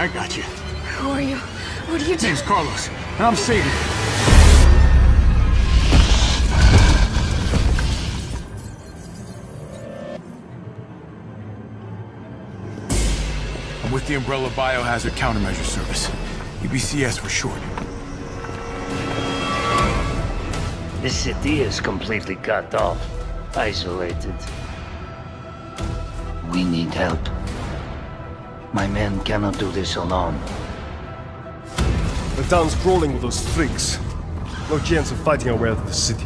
I got you. Who are you? What are you doing? Name's Carlos, and I'm saving. I'm with the Umbrella Biohazard Countermeasure Service. UBCS for short. This city is completely cut off, isolated. We need help. My men cannot do this alone. The town's crawling with those freaks. No chance of fighting our way out of the city.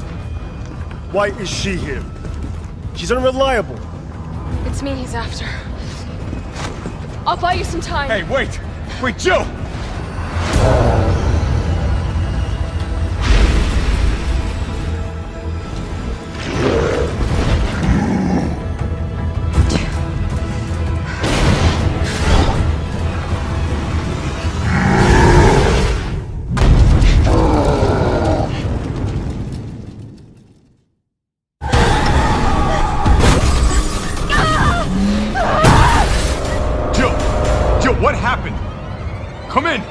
Why is she here? She's unreliable. It's me he's after. I'll buy you some time. Hey, wait! Wait, Jill! Yo, what happened? Come in!